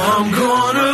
I'm gonna